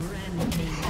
Rampage.